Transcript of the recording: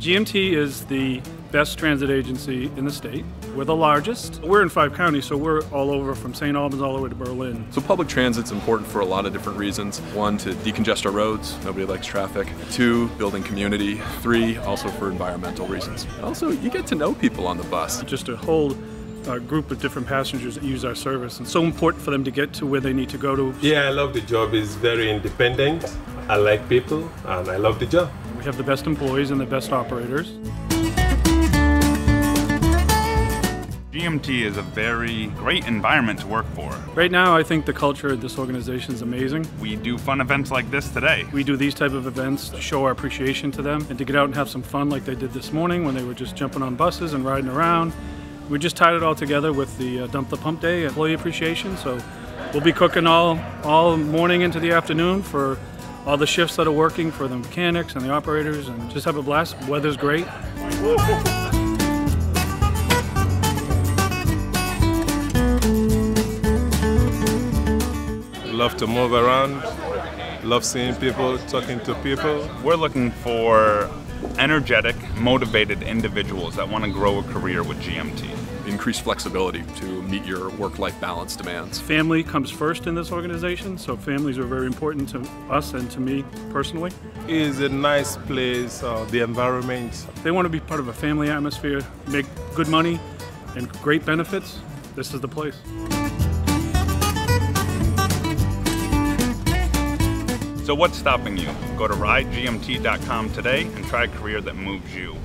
GMT is the best transit agency in the state. We're the largest. We're in five counties, so we're all over from St. Albans all the way to Berlin. So public transit's important for a lot of different reasons. One, to decongest our roads. Nobody likes traffic. Two, building community. Three, also for environmental reasons. Also, you get to know people on the bus. Just a whole uh, group of different passengers that use our service. And so important for them to get to where they need to go to. Yeah, I love the job. It's very independent. I like people and I love the job. We have the best employees and the best operators. GMT is a very great environment to work for. Right now, I think the culture of this organization is amazing. We do fun events like this today. We do these type of events to show our appreciation to them and to get out and have some fun like they did this morning when they were just jumping on buses and riding around. We just tied it all together with the uh, Dump the Pump Day employee appreciation. So we'll be cooking all, all morning into the afternoon for all the shifts that are working for the mechanics and the operators and just have a blast. Weather's great. Love to move around, love seeing people, talking to people. We're looking for energetic, motivated individuals that want to grow a career with GMT. Increased flexibility to meet your work-life balance demands. Family comes first in this organization, so families are very important to us and to me personally. It is a nice place, uh, the environment. They want to be part of a family atmosphere, make good money and great benefits. This is the place. So what's stopping you? Go to ridegmt.com today and try a career that moves you.